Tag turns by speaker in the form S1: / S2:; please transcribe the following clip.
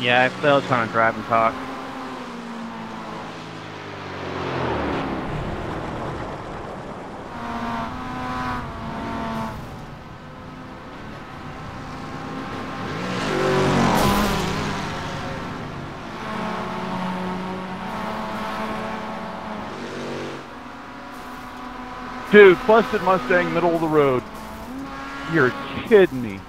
S1: Yeah, I still trying to drive and talk.
S2: Dude, busted Mustang, middle of the road. You're kidding me.